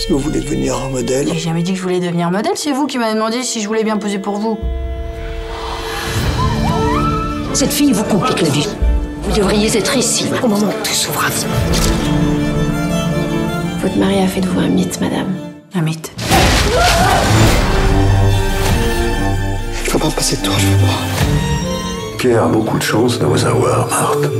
Si vous voulez devenir un modèle, J'ai jamais dit que je voulais devenir modèle, c'est vous qui m'avez demandé si je voulais bien poser pour vous. Cette fille vous complique la vie. Vous devriez être ici, au moment où tout s'ouvre. Votre mari a fait de vous un mythe, madame. Un mythe. je peux pas passer de toi, je peux pas. Pierre a beaucoup de chance de vous avoir, Marthe.